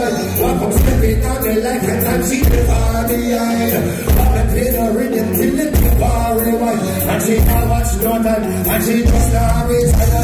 she like Walk up stepping down the life and then she the far behind Pop the pin or in the killing, the bar rewind And she not watch no time And she just always tired